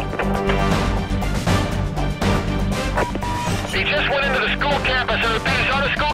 He just went into the school campus. and He's on the school